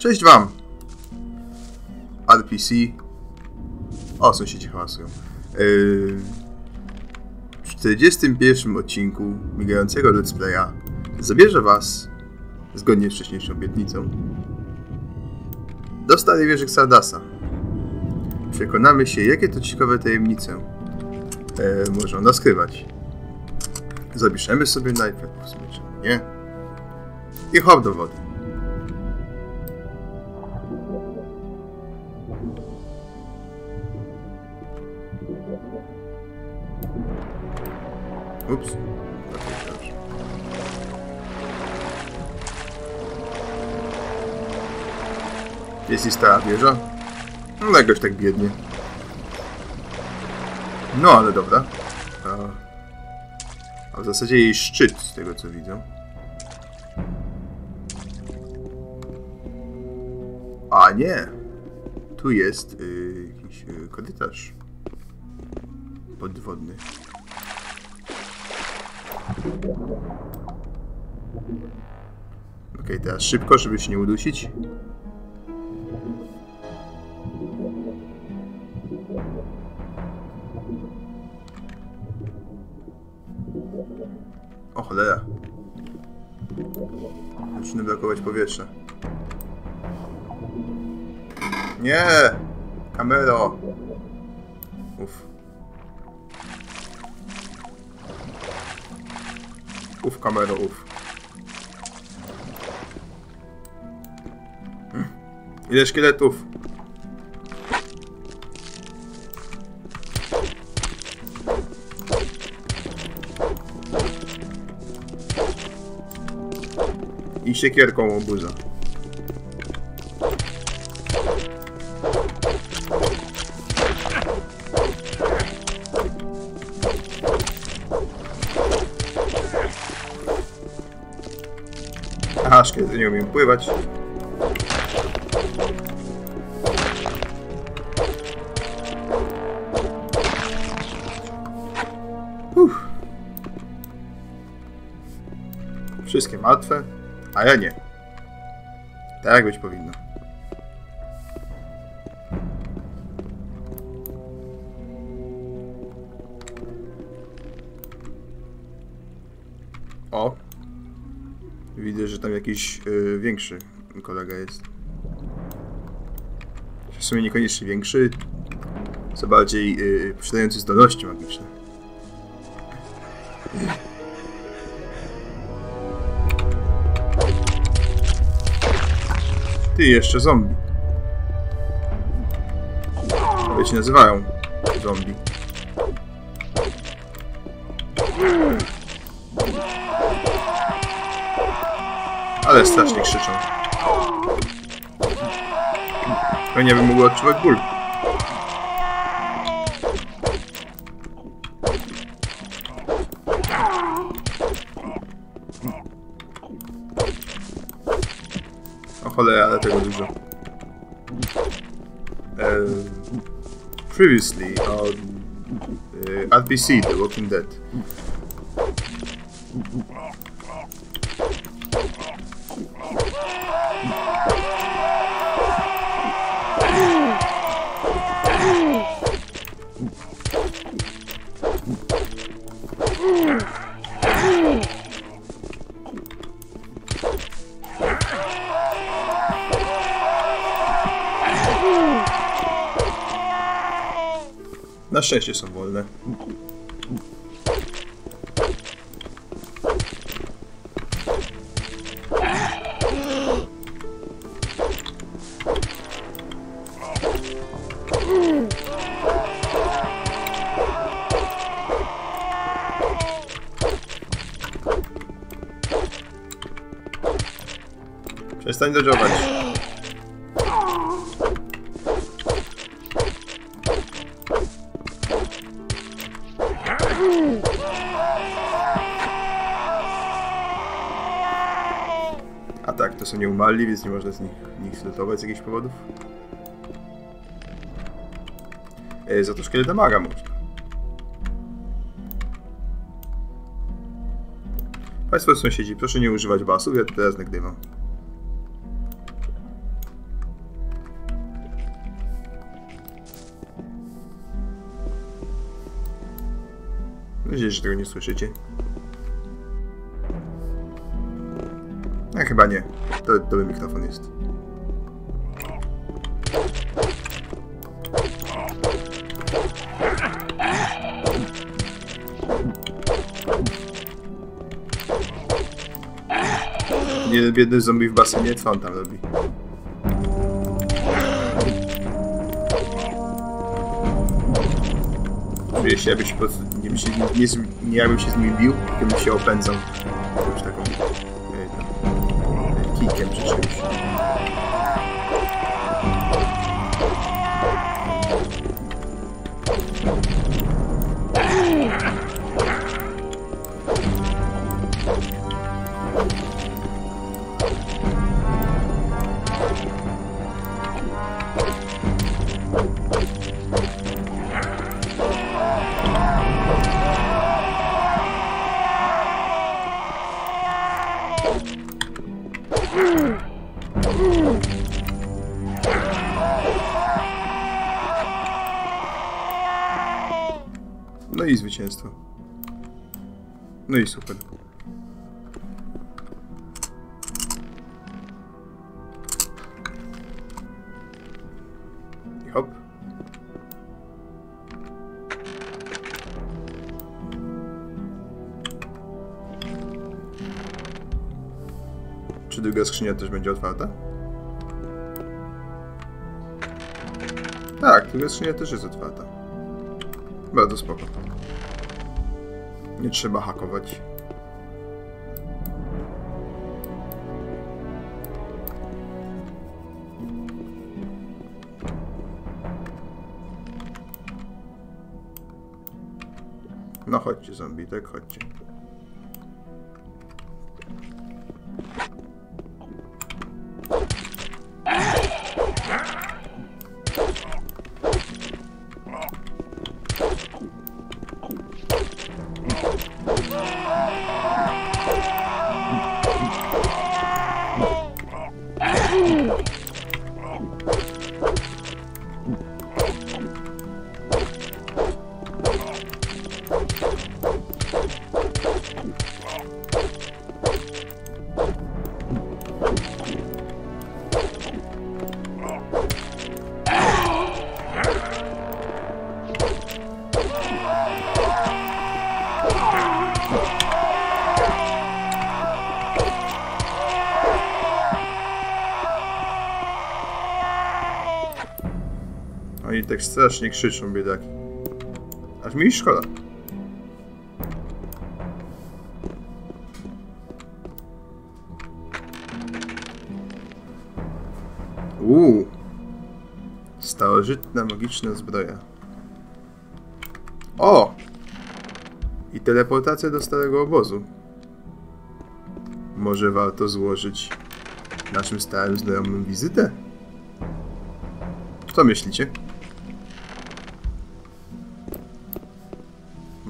Cześć Wam! RPC. O, sąsiedzi hałasują. Yy, w 41 odcinku migającego Let's Playa zabierze Was, zgodnie z wcześniejszą obietnicą, do starej wieży Xardasa. Przekonamy się, jakie to ciekawe tajemnice e, może ona skrywać. Zapiszemy sobie najpierw, w sumie nie. I hop do wody. Jest i stara wieża. No jakoś tak biednie. No ale dobra. A, w zasadzie jej szczyt, z tego co widzę. A nie! Tu jest y, jakiś y, korytarz podwodny. Okej, teraz szybko, żeby się nie udusić. Cholera. Zaczyna brakować powietrza. Nie! Kamero! Uff. Uf, kamero, uf. Hmm. Ile szkieletów? Siekierką obuza. Aha, szkielety nie umiem pływać. Uff. Wszystkie martwe, a ja nie. Tak być powinno. O, Widzę, że tam jakiś y, większy kolega jest. W sumie niekoniecznie większy, co bardziej y, posiadający zdolności magiczne. Ty, jeszcze zombie. Ale się nazywają zombie. Ale strasznie krzyczą. Pewnie bym mógł odczuwać ból. Previously on uh, RPC The Walking Dead. Szczęście są wolne. Przestań dodżować. złamali, więc nie można z nich, nich zlutować z jakichś powodów. E, za to damaga można. Państwo sąsiedzi, proszę nie używać basów, ja teraz nagrywam. Mam nadzieję, że tego nie słyszycie. A chyba nie. To dobry mikrofon jest. Biedny zombie w basenie, co on tam robi? Czuję się, nie, nie, z- nie jakbym się z nim bił, tylko się e, tam, e, kijkiem czy czymś. No i super. I. Czy druga skrzynia też będzie otwarta? Tak, druga skrzynia też jest otwarta. Bardzo spoko. Nie trzeba hakować. No chodźcie zombie, tak chodźcie. Strasznie krzyczą, biedaki. Aż mi ich szkoda. Uuu. Starożytna magiczna zbroja. O! I teleportacja do starego obozu. Może warto złożyć naszym starym znajomym wizytę? Co myślicie?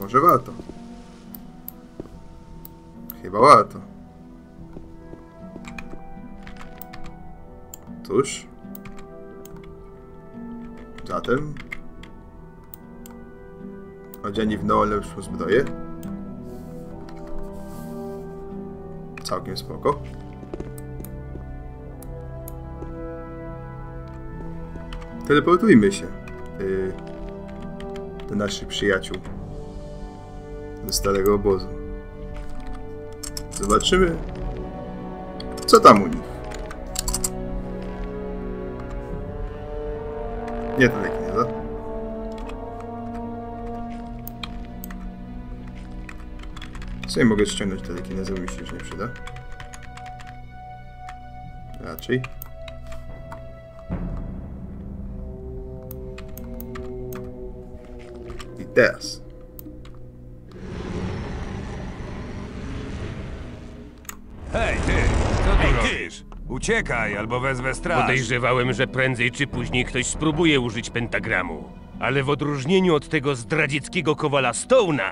Może warto. Chyba warto. Cóż. Zatem. Odziani w nową lepszą zbroję. Całkiem spoko. Teleportujmy się yy, do naszych przyjaciół. Do starego obozu. Zobaczymy, co tam u nich. Nie telekineza. Co ja mogę ściągnąć telekinezę, bo mi już nie przyda. Raczej. I teraz. Uciekaj, albo wezwę straż. Podejrzewałem, że prędzej czy później ktoś spróbuje użyć pentagramu. Ale w odróżnieniu od tego zdradzieckiego kowala Stone'a,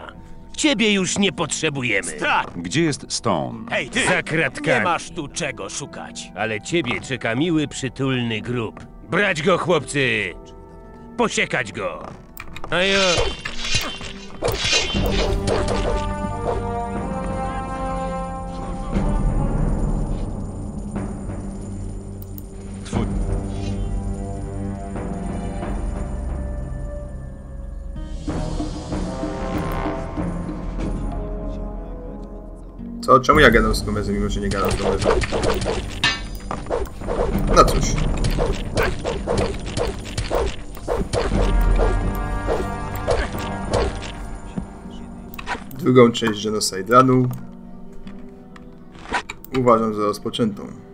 ciebie już nie potrzebujemy. Gdzie jest Stone? Hej, ty! Za kratkami. Nie masz tu czego szukać. Ale ciebie czeka miły, przytulny grób. Brać go, chłopcy! Posiekać go! A jo... Co? Czemu ja gadam z Gomezem, mimo że nie gadam z Gomezem? No cóż. Drugą część Genocide Runu uważam za rozpoczętą.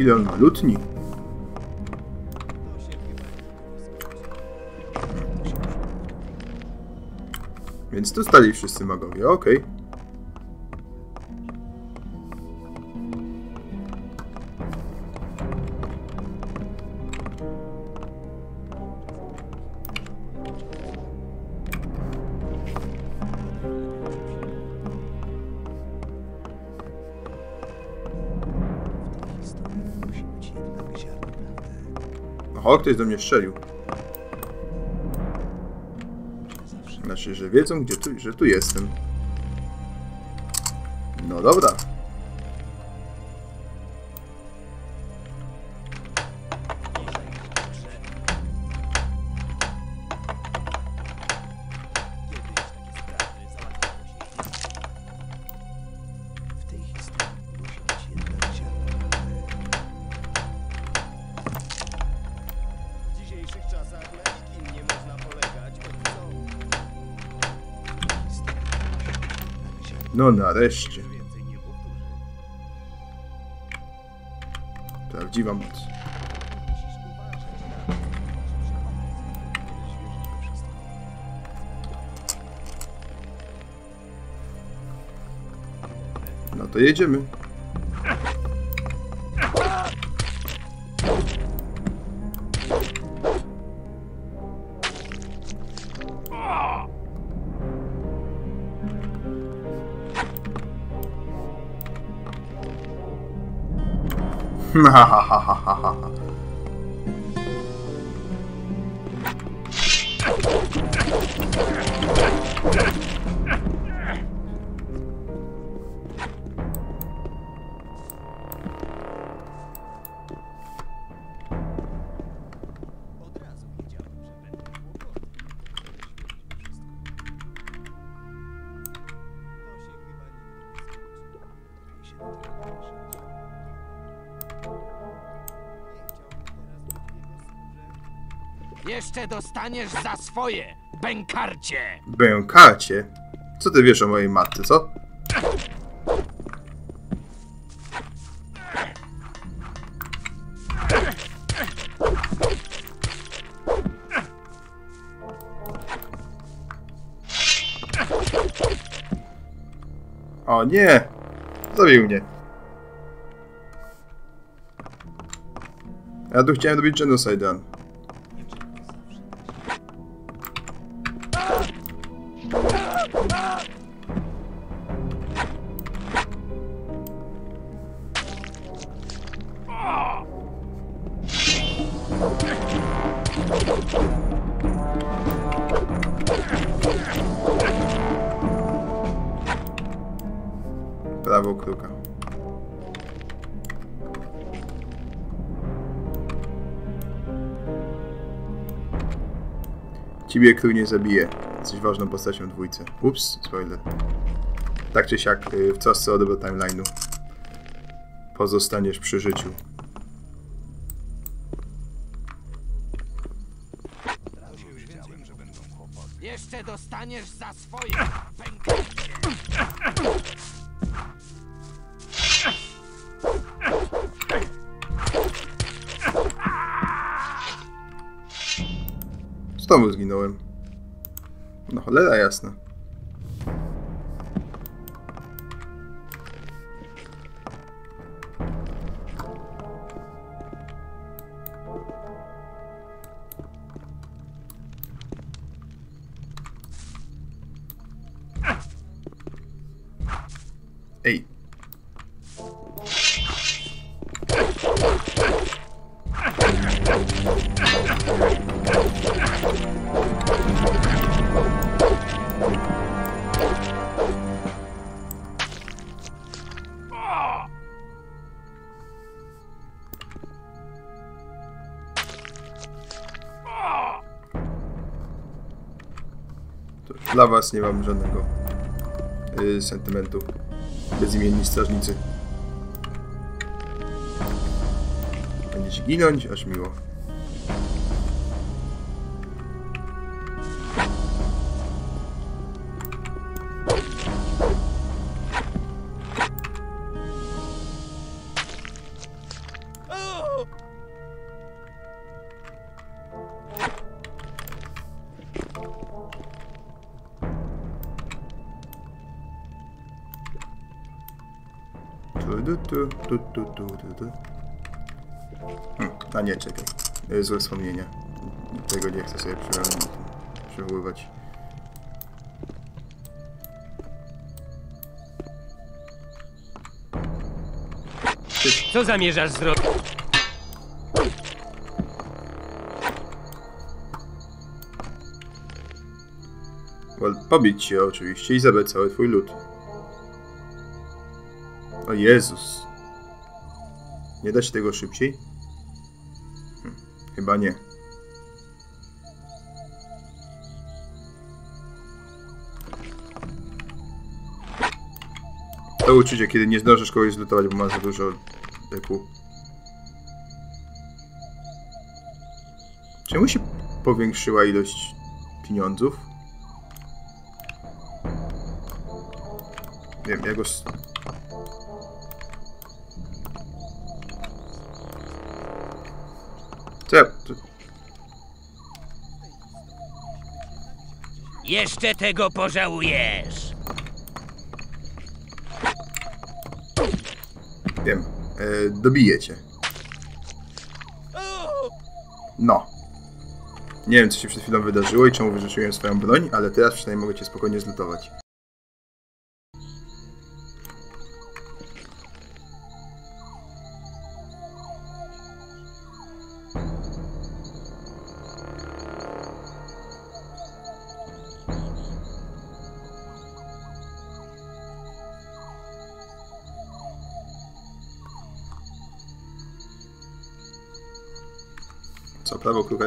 Ile on ma lutni? Więc tu stali wszyscy magowie, okej. Oho, ktoś do mnie strzelił. Znaczy, że wiedzą, gdzie tu, że tu jestem. No dobra. No nareszcie. Prawdziwa moc. No to jedziemy. Ha Ha ha ha ha ha ha. Jeszcze dostaniesz za swoje, bękarcie! Bękacie? Co ty wiesz o mojej matce, co? O nie! Zabił mnie. Ja tu chciałem robić genocide Prawo kruka. Ciebie król nie zabije. Jesteś ważną postacią dwójce. Ups, spoiler. Tak czy siak, y, w trosce o dobro timeline'u pozostaniesz przy życiu. Jeszcze dostaniesz za swoje, Zginąłem. No cholera jasna. Dla was nie mam żadnego y, sentymentu. Bezimienni strażnicy. Będziecie ginąć, aż miło. Tu, tu, tu, tu, tu, tu. Hm, a nie, czekaj. Złe wspomnienia. Tego nie chcę sobie przywo- przywoływać. Co zamierzasz zrobić? Well, pobić cię oczywiście i zabrać cały twój lud. O Jezus. Nie da się tego szybciej? Hm, chyba nie. To uczucie, kiedy nie zdążysz kogoś zlutować, bo masz za dużo deku. Czemu się powiększyła ilość pieniądzów? Wiem, ja go... Jeszcze tego pożałujesz. Wiem. E, dobiję cię. No. Nie wiem, co się przed chwilą wydarzyło i czemu wyrzuciłem swoją broń, ale teraz przynajmniej mogę cię spokojnie zlutować.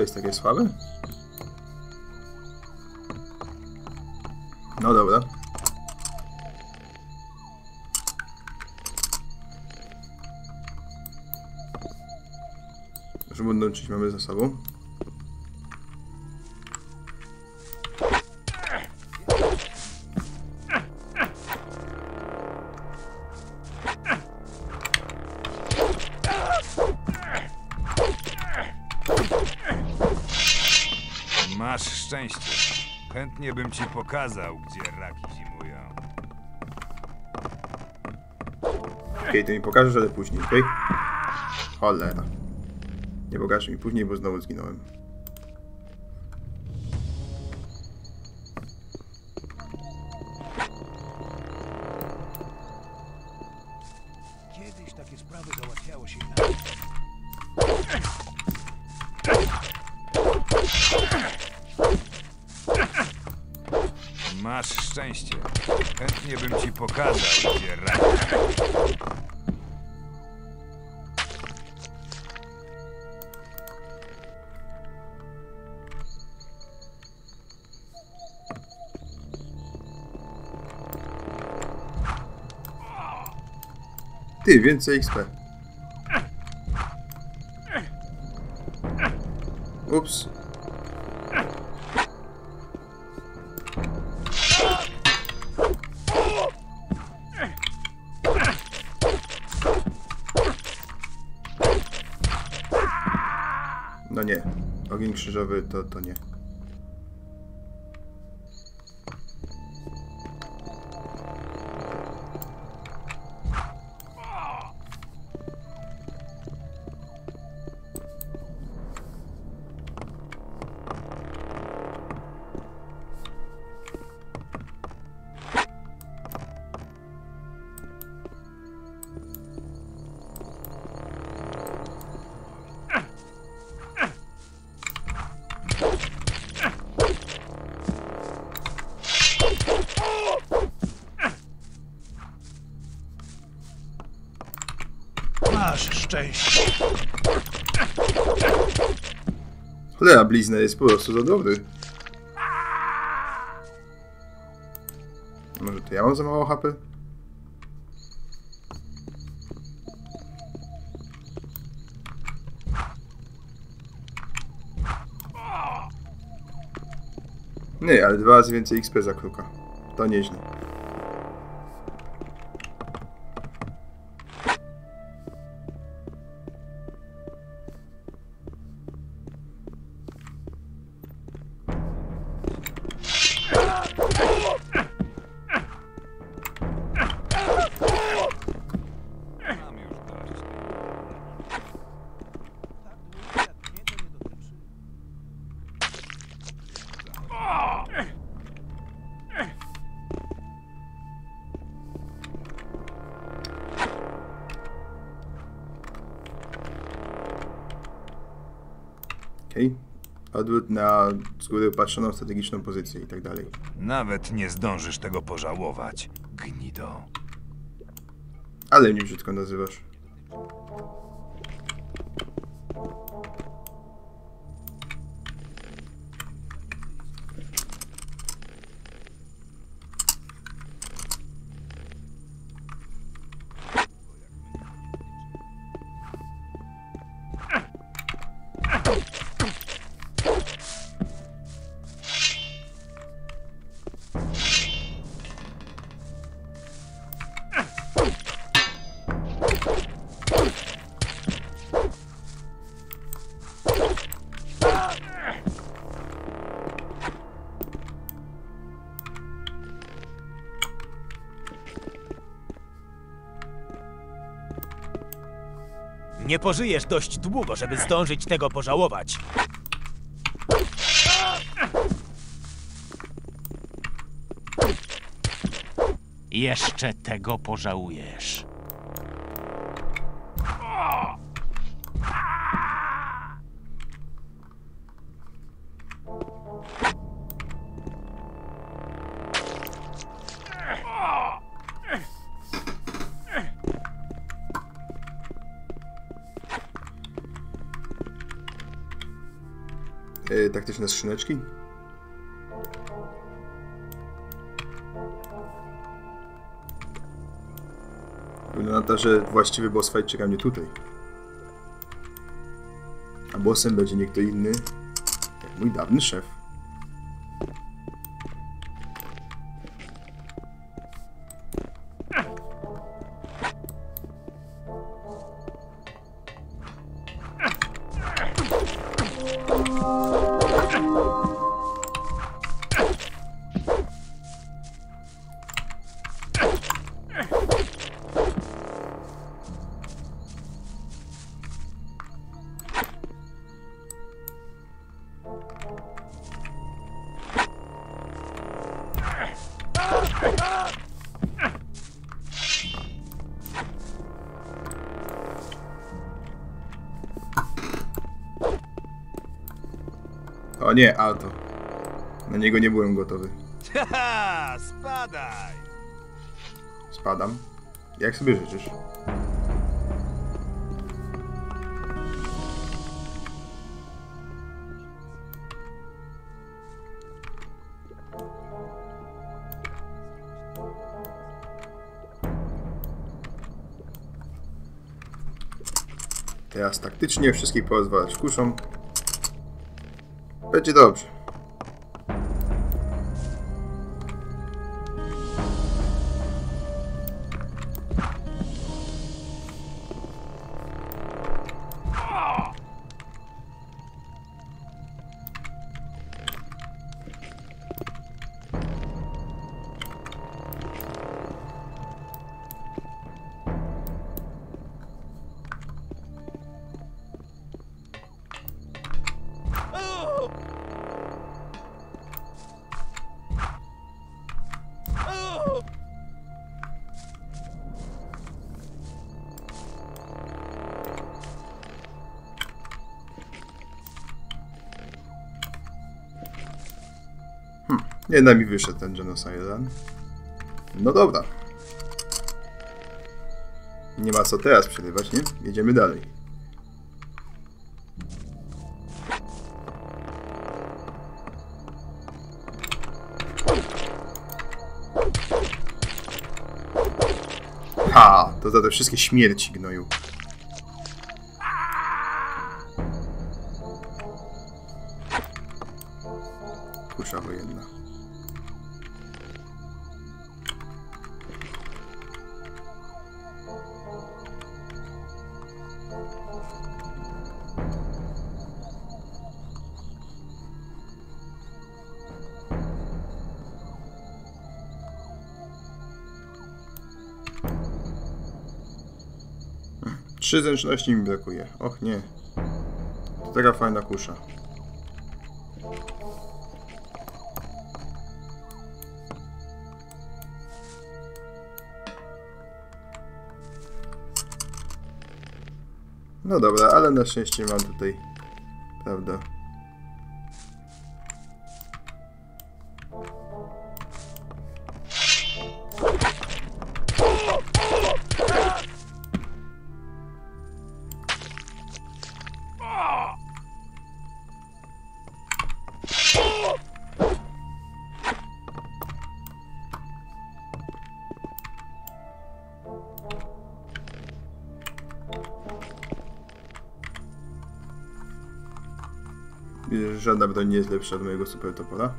Jest takie słabe? No dobra. Żeby odłączyć mamy za sobą. Chętnie bym ci pokazał, gdzie raki zimują. Okej, to mi pokażesz, ale później, okej? Cholera. Nie pokażesz mi później, bo znowu zginąłem. Więcej XP. Ups. No nie. Ogień krzyżowy to, to nie. Cholera, blizna jest po prostu za dobry. Może to ja mam za mało HP? Nie, ale dwa razy więcej XP za kruka. To nieźle. Odwrót na z góry patrzoną strategiczną pozycję i tak dalej. Nawet nie zdążysz tego pożałować, gnido. Ale mnie brzydko nazywasz. Nie pożyjesz dość długo, żeby zdążyć tego pożałować. Jeszcze tego pożałujesz. Taktyczne skrzyneczki. Wygląda na to, że właściwy boss fight czeka mnie tutaj. A bossem będzie nie kto inny, jak mój dawny szef. O nie, auto. Na niego nie byłem gotowy. Haha, spadaj! Spadam. Jak sobie życzysz? Teraz taktycznie wszystkich porozwalać kuszą. Będzie dobrze. Jednak mi wyszedł ten Genocide. No dobra. Nie ma co teraz przerywać, nie? Jedziemy dalej. Ha! To za te wszystkie śmierci gnoju. Trzy zręczności mi brakuje. Och nie. To taka fajna kusza. No dobra, ale na szczęście mam tutaj, prawda? Żadna broń nie jest lepsza od mojego super topora.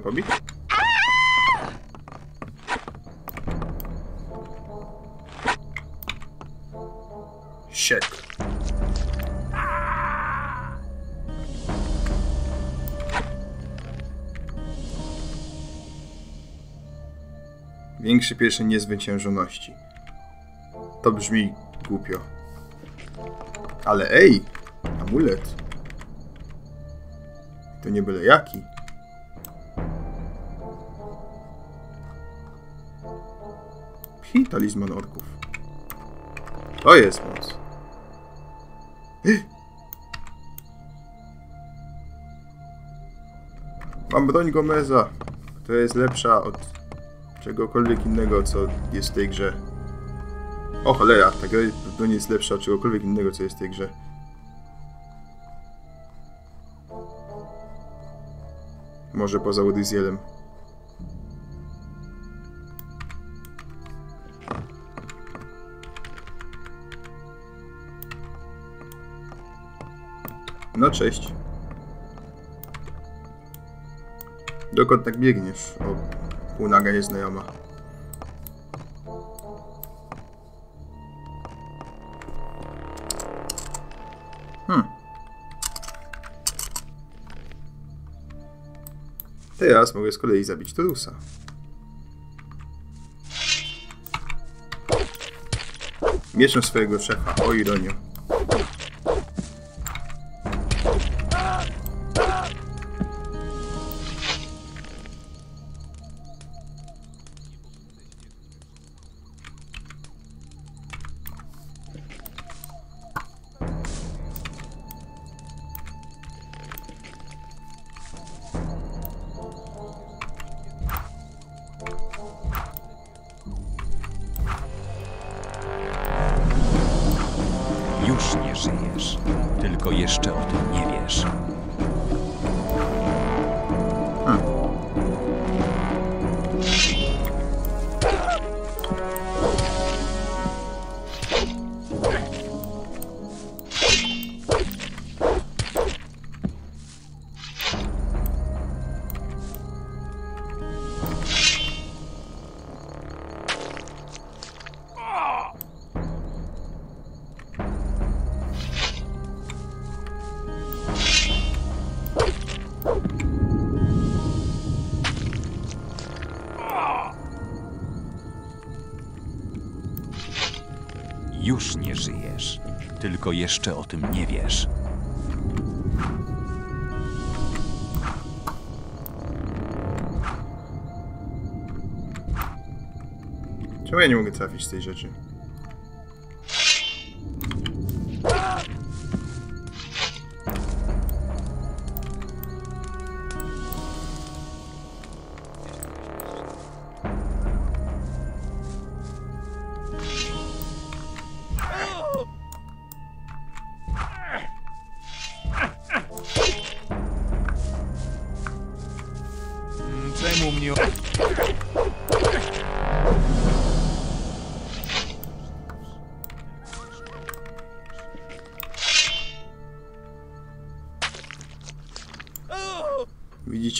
Mogę pobić? Shit. Większy pierwszy niezwyciężoności. To brzmi głupio. Ale ej! Amulet. To nie byle jaki. Phi, talizman orków. To jest moc. Mam broń Gomeza, która jest lepsza od czegokolwiek innego, co jest w tej grze. O cholera, ta broń jest lepsza od czegokolwiek innego, co jest w tej grze. Może poza Odyzjelem. Cześć. Dokąd tak biegniesz? O, półnaga nieznajoma. Hmm. Teraz mogę z kolei zabić Torusa. Mieczem swojego szefa, o ironio. Tylko jeszcze o tym nie wiesz. Czemu ja nie mogę trafić tej rzeczy?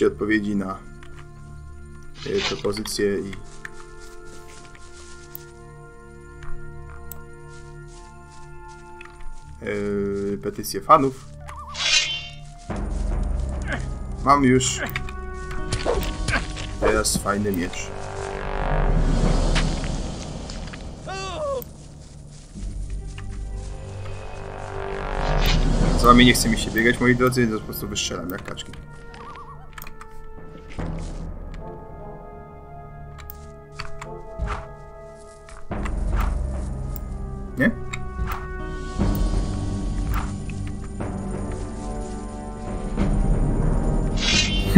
Odpowiedzi na e, propozycje i petycje fanów. Mam już teraz fajny miecz. Z wami nie chce mi się biegać, moi drodzy, więc po prostu wystrzelam jak kaczki.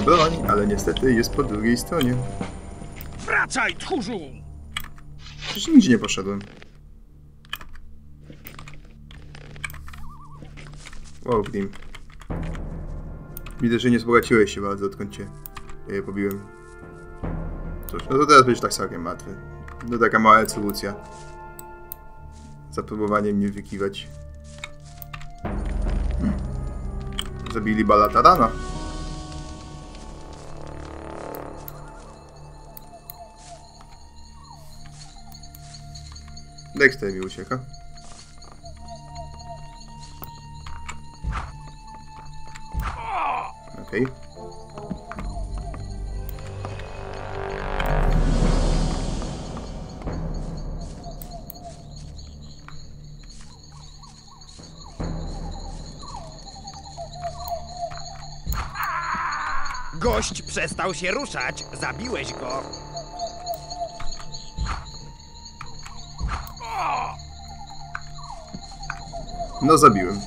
Wyciąga broń, ale niestety jest po drugiej stronie. Wracaj, tchórzu! Przecież nigdzie nie poszedłem. Wow, Grim. Widzę, że nie wzbogaciłeś się bardzo, odkąd cię e, pobiłem. Cóż, no to teraz będziesz tak całkiem martwy. No taka mała ewolucja. Za próbowanie mnie wykiwać. Hmm. Zabili Balatarana. Dexter mi ucieka. Okej. Gość przestał się ruszać. Zabiłeś go. No zabiłem.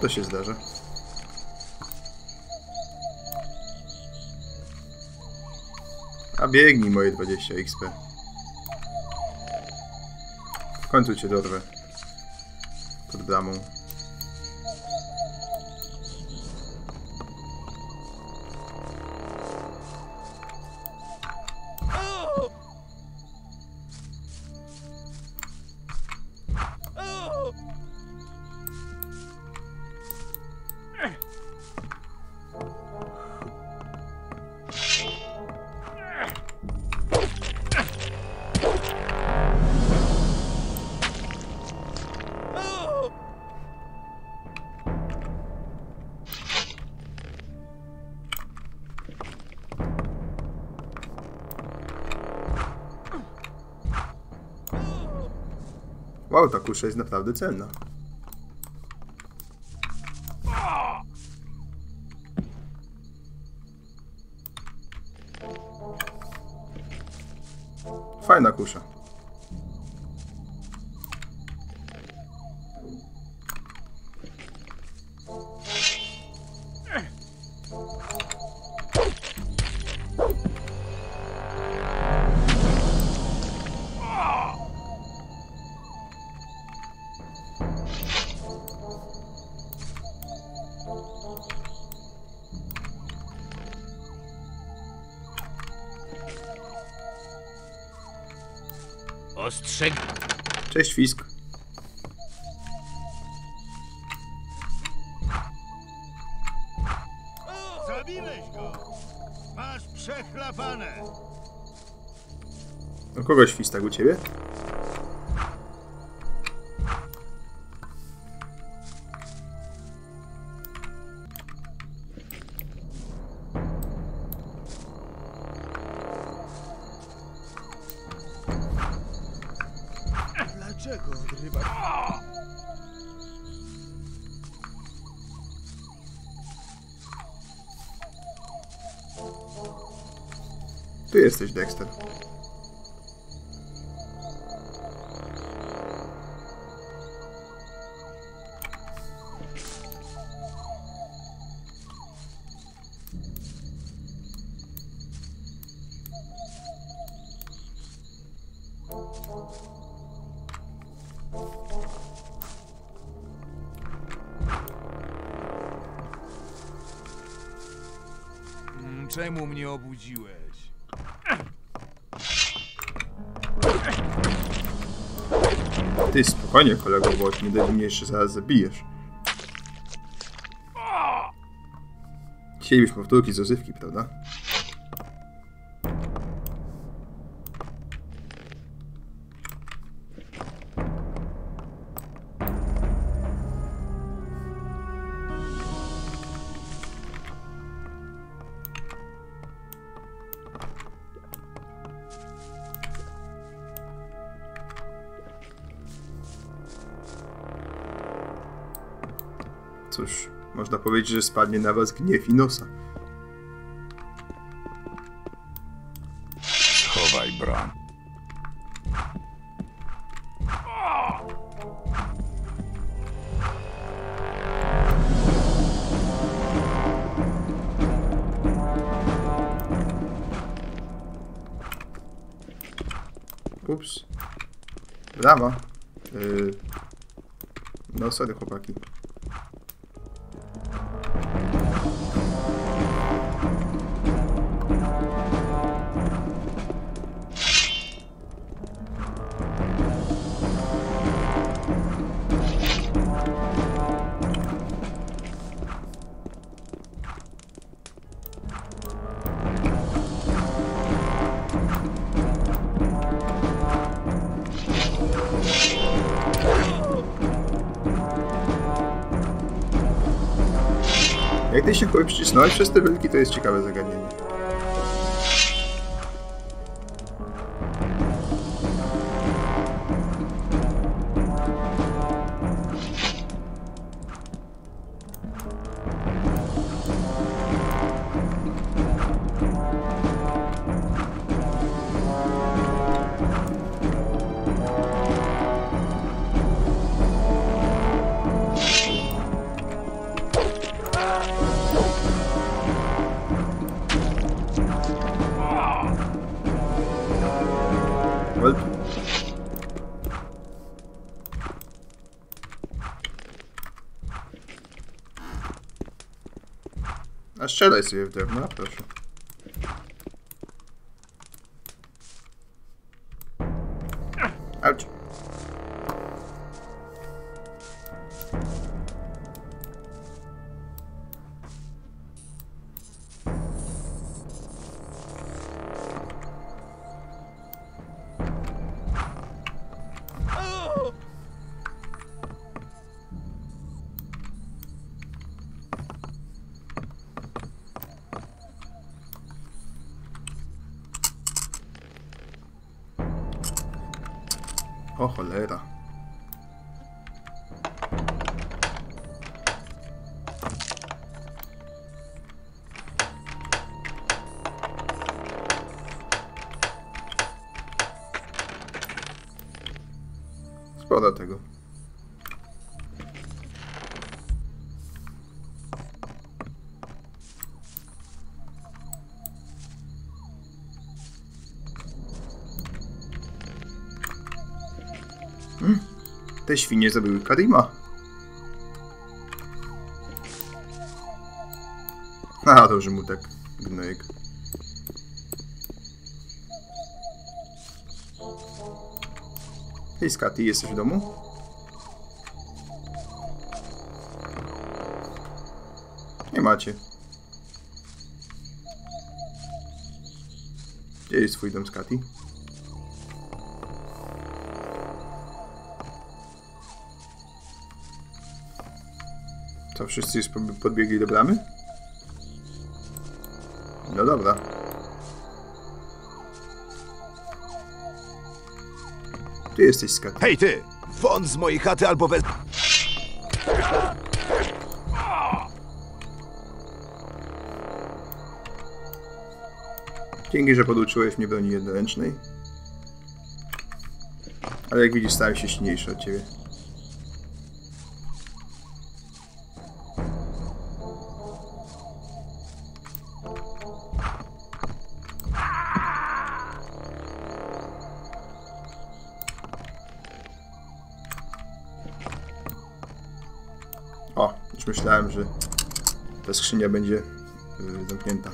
To się zdarza. A biegnij moje 20 XP. W końcu cię dorwę. Pod bramą. ta kusza jest naprawdę celna. Fajna kusza. Ostrzeg... Cześć, Fisk. Zabiłeś go! Masz przechlapane! U kogo świstak? U ciebie? Dexter. Mm, Czemu mnie obudziłeś? Ty spokojnie, kolego, bo nie daj mnie jeszcze zaraz zabijesz. Chcielibyśmy powtórki z rozrywki, prawda? Powiedzieć, że spadnie na was gniew Inosa. Schowaj broń. Ups. Brama. Yy... No sorry, chłopaki. Się chuj przycisnąłeś przez te belki, to jest ciekawe zagadnienie. Strzelaj sobie w drewno, proszę. O cholera. Te świnie zabiły Karima. A, dobrze mu tak gnojek. Hej Skaty, jesteś w domu? Nie macie. Gdzie jest twój dom, Skaty? To wszyscy już pod- podbiegli do bramy? No dobra. Ty jesteś Skaty. Hej ty! Won z mojej chaty albo wez... Dzięki, że poduczyłeś mnie broni jednoręcznej. Ale jak widzisz, stałem się silniejszy od ciebie. Skrzynia będzie y, zamknięta.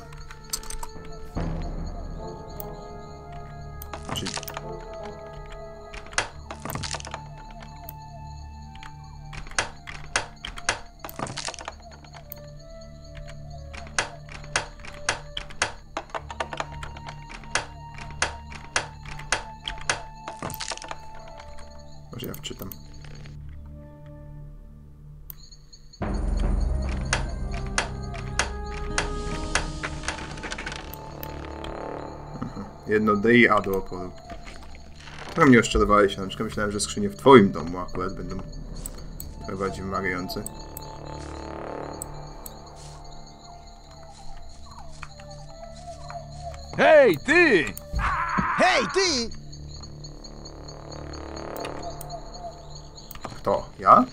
D i A do oporu. Trochę mnie oszczerowałeś, Aneczka. Myślałem, że skrzynie w twoim domu akurat będą bardziej wymagające. Hej, ty! Hej ty! Kto? Ja?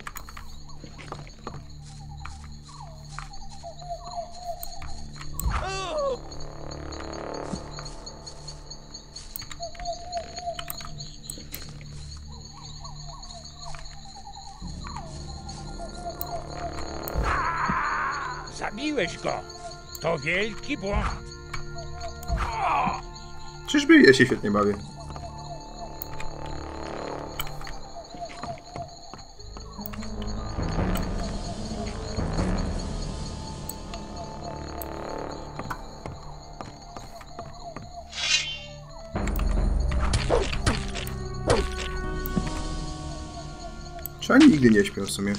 Wielki błąd! Czyżby ja się świetnie bawię? Czy oni nigdy nie śpią w sumie?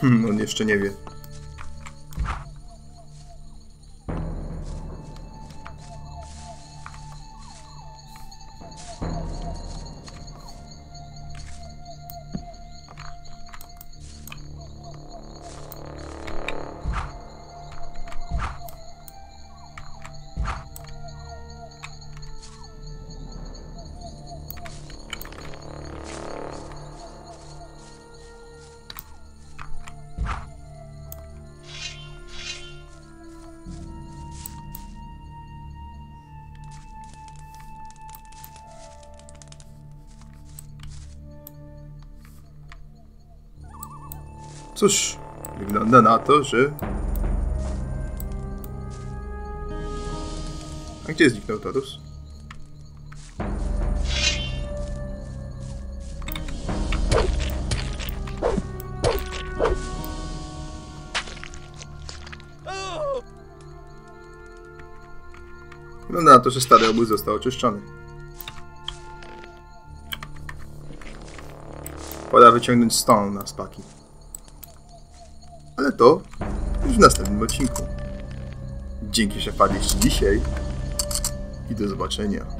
Hmm, on jeszcze nie wie. Cóż, wygląda na to, że... A gdzie zniknął Torus? Wygląda na to, że stary obóz został oczyszczony. Pora wyciągnąć stone na spaki. To już w następnym odcinku. Dzięki, że wpadliście dzisiaj i do zobaczenia.